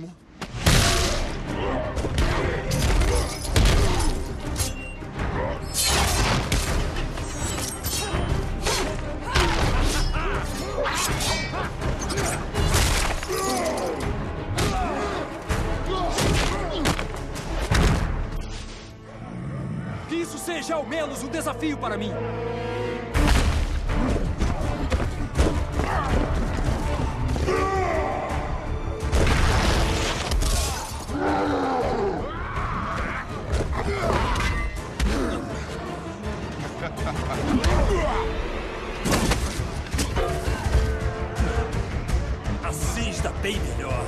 próximo. Que isso seja ao menos um desafio para mim. Assim está bem melhor.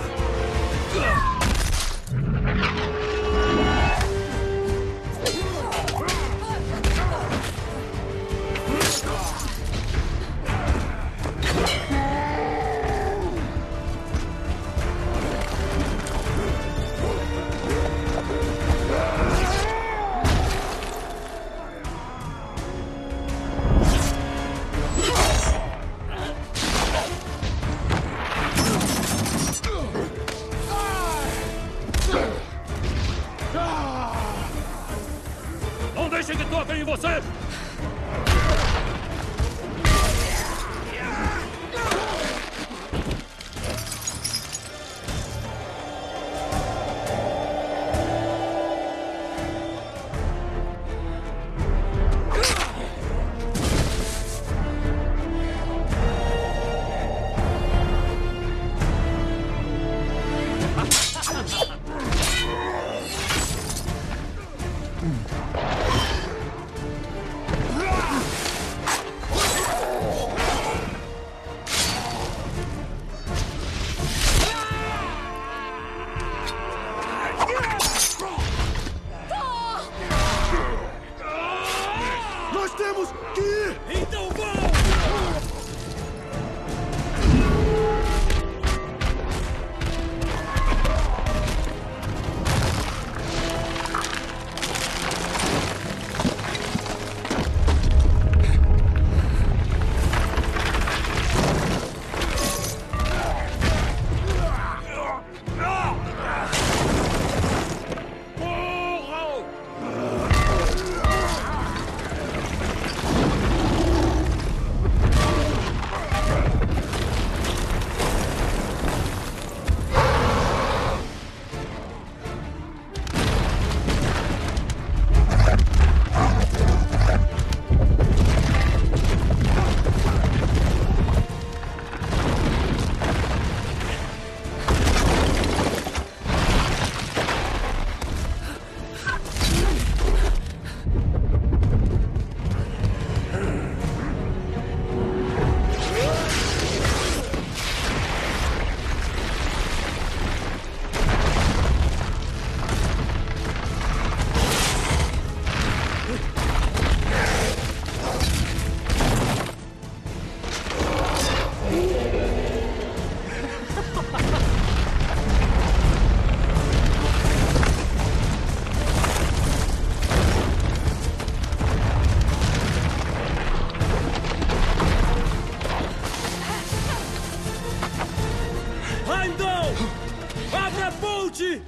Deixe que toquem em você! Heimdall! Abra a ponte!